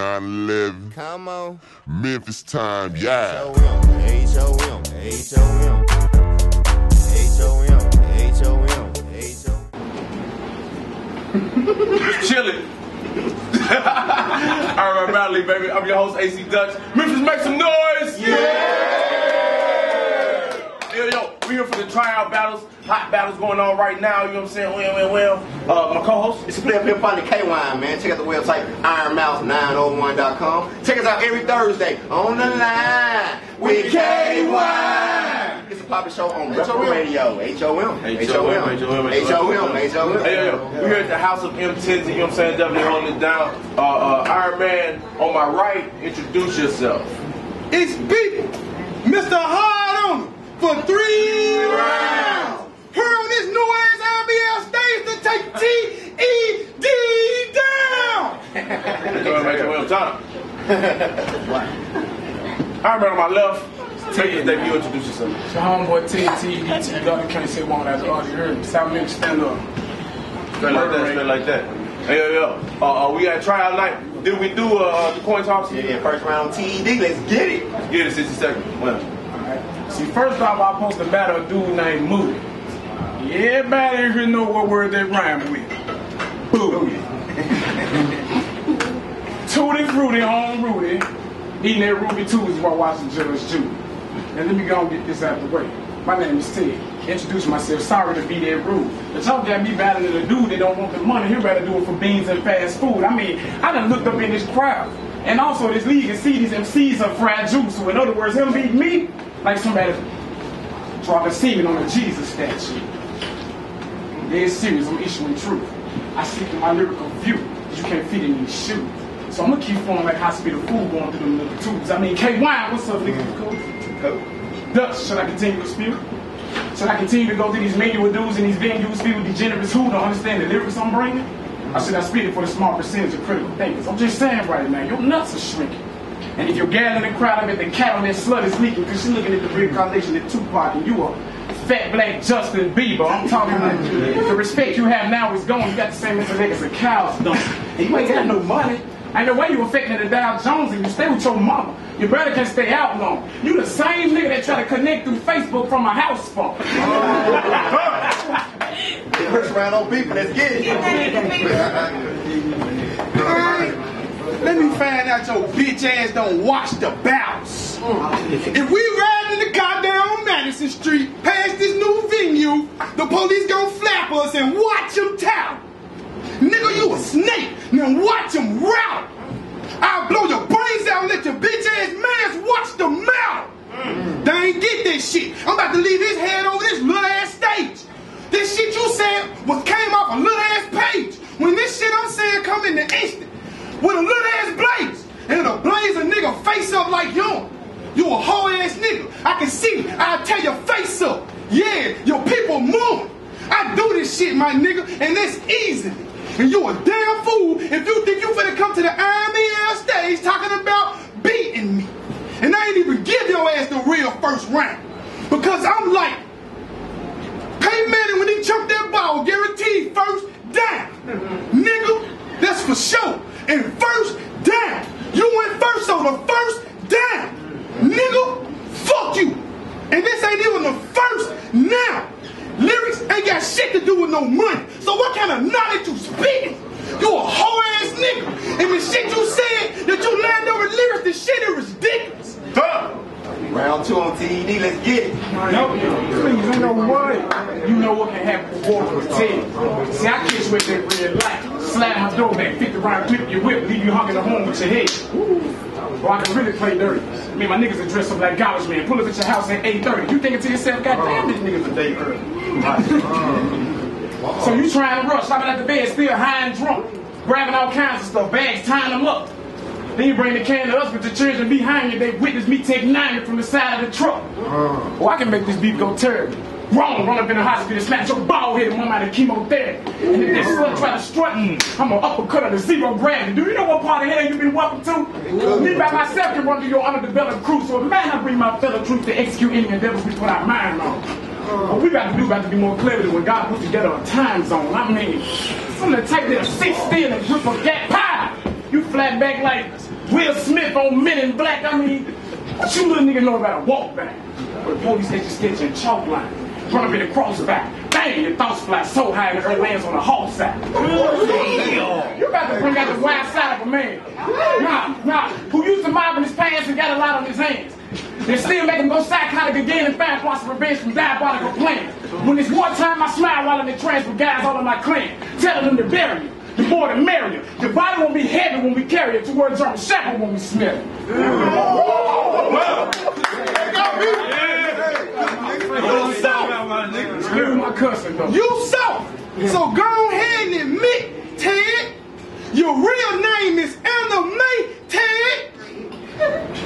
9-11. Come on. Memphis time, yeah. H-O-M, H-O-M, H-O-M. H-O-M, H-O-M, H-O-M. Chilling. All right, Bradley, baby. I'm your host, AC Dutch. Memphis, make some noise! Yeah! Yo, yo, we here for the tryout battles. Hot battles going on right now. You know what I'm saying? Well, well, well. Uh, my co-host. It's a player Pimp Finally K-Wine, man. Check out the website, ironmouth901.com. Check us out every Thursday on the line with K-Wine. It's a popular show on Rebel Radio. H-O-M. H-O-M. H-O-M. H-O-M. H-O-M. Hey, yo, yo, we're here at the House of M. Tenzi, you know what I'm saying? Definitely holding it down. Uh, uh, Iron Man, on my right, introduce yourself. It's Beat, Mr. Hard on for three rounds. Here on this new ass IMBL stage to take T-E-D down. Enjoy, make your time. Iron Man on my left. Take your debut, introduce yourself. It's your homeboy TNT, DT, Dog, can't say one after all you heard. South Memphis, stand up. Straight like that, straight like that. Hey, yo, yo. Uh, uh, we got tryout night. Did we do uh, uh, the coin toss? Yeah, yeah, first round TED. Let's get it. Let's get it, 60 seconds. Winner. Alright. See, first off, I supposed to battle a dude named Moody. Everybody in here know what word they rhyme with. Booty. Tutti Fruity on Rudy. Eating that Ruby Tuesday while watching Judge Judy. And let me go and get this out of the way. My name is Ted. Introduce myself. Sorry to be that rude. But y'all got me battling a dude that don't want the money. He'd rather do it for beans and fast food. I mean, I done looked up in this crowd. And also this league and see these MCs are fragile. So in other words, him beat me like somebody dropping semen on a Jesus statue. Dead serious, I'm issuing truth. I stick to my lyrical view. that You can't fit in these shoes. So I'm gonna keep flowing like hospital food going through them little tubes. I mean, K Wine, what's up, nigga? Mm. Cool. Dutch, should I continue to spew? Should I continue to go through these manual dudes and these venues filled with degenerates who don't understand the lyrics I'm bringing? Or should I spit it for the small percentage of critical thinkers? I'm just saying right now, your nuts are shrinking. And if you're gathering the crowd, I bet the cat on that slut is leaking because she's looking at the reincarnation of Tupac and you are fat black Justin Bieber. I'm talking about the respect you have now is gone. You got the same intellect as a cow's done. And you ain't got no money. Ain't no way you affecting the Dow Jones and you stay with your mama. Your brother can't stay out long. You the same nigga that try to connect through Facebook from a house phone. First round on people. Let's get it. Alright. Let me find out your bitch ass don't watch the bounce. If we riding in the goddamn Madison Street the police gon' flap us and watch them tout. Nigga, you a snake. Now watch them route. I'll blow your brains out and let your bitch ass mans watch the mouth. They ain't get this shit. I'm about to leave his head over this little ass stage. This shit you said was came off a little ass page. When this shit I'm saying come in the instant with a little ass blaze and a blaze a nigga face up like you. You a whole ass nigga. I can see. I'll tear your face up. Yeah, your people move. I do this shit, my nigga, and it's easy. And you a damn fool if you think you finna come to the IMBL stage talking about beating me. And I ain't even give your ass the real first round. Because I'm like, Peyton Manning when he chunked that ball, guaranteed first down. Nigga, that's for sure. And first down. You went first on the first down. Nigga, fuck you. And this ain't even the first now. Lyrics ain't got shit to do with no money. So what kind of knowledge you spitting? You a hoe ass nigga. And the shit you said that you land over lyrics, the shit is ridiculous. Duh. Round two on TED. Let's get it. No, please, ain't no way. You know what can happen before Walter with Ted. See, I catch with that red light. Slide my door back, 50 round, clip your whip, leave you hung the home with your head. Or I can really play dirty. I mean, my niggas are dressed up like garbage man. Pull up at your house at 8.30. You thinking to yourself, God damn, these niggas a day early. So you trying to rush, stopping at the bed, still high and drunk, grabbing all kinds of stuff, bags, tying them up. Then you bring the can to us with the children behind you. They witness me take 90 from the side of the truck. Oh, I can make this beat go terrible. Wrong, run up in the hospital, snatch your bald head and one out of chemotherapy. And if that slut try to strut, me, I'm gonna uppercut her to zero gravity. Do you know what part of hell you been welcome to? Me by myself can run through your underdeveloped crew. So man, I bring my fellow troops to execute any endeavors we put our mind on. What we got to do got to be more clever than when God put together a time zone. I mean, some of the type that'll sit still and a gap pie. You flat back like Will Smith on Men in Black. I mean, you little nigga know about a walk back. Where the police hit your chalk line. Run up in the crossback. Bang, your thoughts fly so high and her lands on the hawk side. You're about to bring out the wild side of a man. Nah, nah, who used to mob in his pants and got a lot on his hands. They still make him go psychotic again and find plots of revenge from diabolical plans. When it's wartime, I smile while I'm in trance with guys all in my clan, telling them to bury you. The more the merrier. Your body won't be heavy when we carry it towards our shepherd when we smell it. Excuse my cussing though. You soft. So go ahead and admit, Ted. Your real name is Anna May, Ted.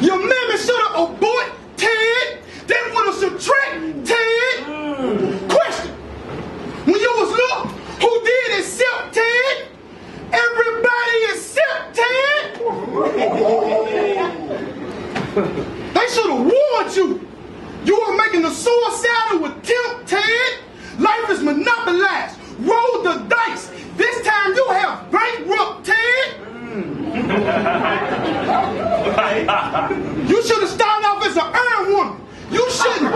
Your mammy should oh have abort, Ted. That would have subtract, Ted. Question. When you was little, who did accept Ted? Everybody except Ted. They should have warned you. You are making a suicidal attempt, Ted. Life is monopolized. Roll the dice. This time you have bankrupt, Ted. You should have started off as an iron woman. You shouldn't.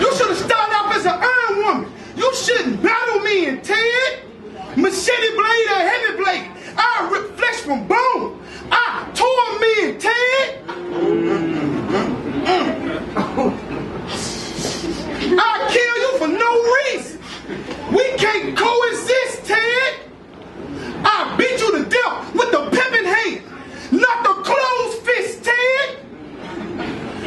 You should have started off as an iron woman. You shouldn't battle me and Ted. Machete blade or heavy blade. I rip flesh from bone. I tore me and Ted. I kill you for no reason. We can't coexist, Ted. I beat you to death with the pimping hand, not the closed fist, Ted.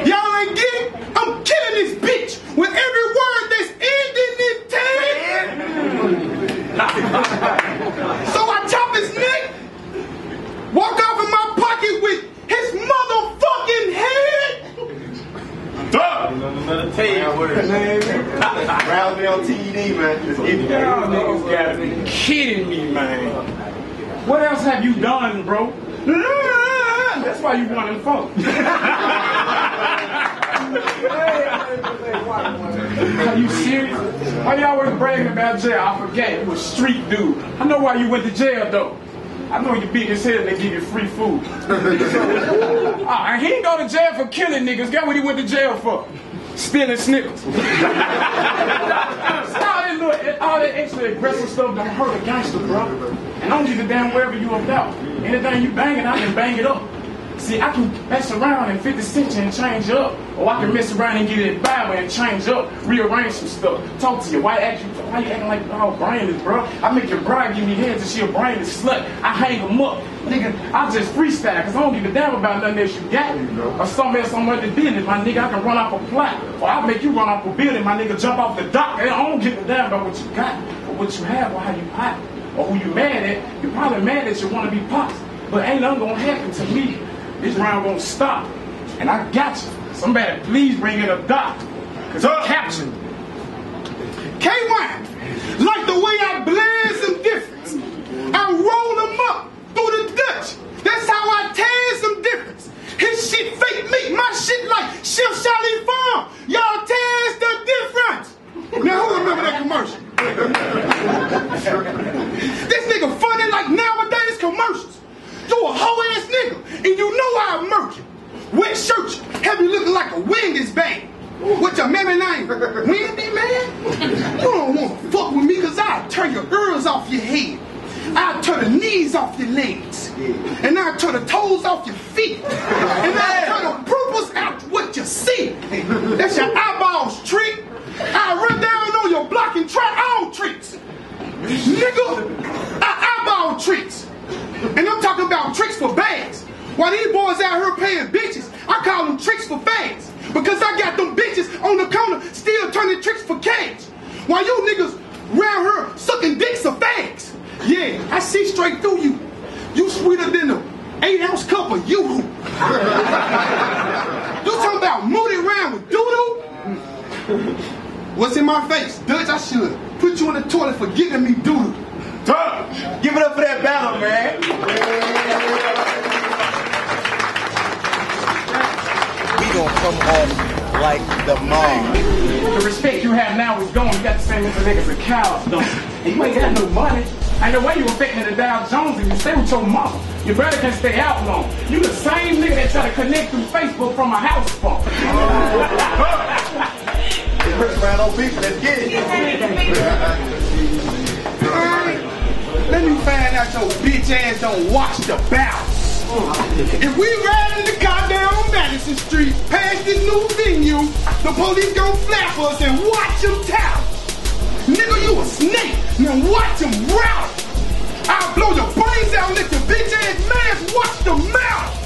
Y'all ain't get it? I'm killing this bitch with every word that's ending in Ted. so I chop his neck, walk off in my pocket with his motherfucking head. Round me on TED, man. Get it. Y'all niggas gotta be kidding me, man. What else have you done, bro? That's why you running folk. Are you serious? Why y'all always bragging about jail? I forget. You a street dude. I know why you went to jail, though. I know you beat his head and they give you free food. Ah, and he didn't go to jail for killing niggas. Guess what he went to jail for? Stealing Snickers. little, all that extra aggressive stuff don't hurt a gangster, bro. And I don't give a damn wherever you about. Anything you banging, I can bang it up. See, I can mess around and 50 cent and change up. Or I can mess around and get it in Bible and change up, rearrange some stuff. Talk to you. Why act you why you acting like all brainless, bro? I make your bride give me heads and she a brainless slut. I hang them up. Nigga, I just freestyle because I don't give a damn about nothing else you got. Or something else on other business, my nigga. I can run off a plot. Or I'll make you run off a building, my nigga, jump off the dock. and I don't give a damn about what you got, or what you have, or how you hot, or who you mad at. You're probably mad that you want to be pops. But ain't nothing gonna happen to me. This round won't stop. And I got you. Somebody please bring in a doc. Cause I'm captured. K-Wine, like the way I blaze them difference. I roll them up through the Dutch. That's how I tear some difference. His shit fake meat, my shit like Chef Charlie Farm. Y'all tears the difference. Now who remember that commercial? this nigga funny like nowadays commercials. You a hoe ass nigga, and you know I murk you. Wet shirt, have you looking like a Wendy's What's your mammy name? Wendy, man? You don't want to fuck with me because I'll tear your ears off your head. I'll tear the knees off your legs. And I'll tear the toes off your feet. And I'll tear the purples out what you see. That's your eyeballs trick. I'll run down on your block and try all tricks. Nigga, I eyeball tricks. And I'm talking about tricks for bags. While these boys out here paying bitches, I call them tricks for fags. Because I got them bitches on the corner still turning tricks for cash. While you niggas round here sucking dicks for fags. Yeah, I see straight through you. You sweeter than a eight ounce cup of yoo-hoo. you talking about moody round with doo-doo? What's in my face? Dutch, I should put you in the toilet for giving me doo-doo. Give it up for that battle, man. Come home like the mom. The respect you have now is gone. You got the same as niggas and cows, don't you? And you ain't got no money. I know why you affecting the Dow Jones if you stay with your mama. Your brother better can stay out long. You the same nigga that try to connect through Facebook from a house phone. Chris around on people, let's get it. Let me find out your bitch ass don't watch the bounce. If we ride in the car Madison Street, past this new venue, the police gon' flap us and watch them tap. Nigga, you a snake. Now watch them route. I'll blow your brains out, let your bitch ass man watch the mouth.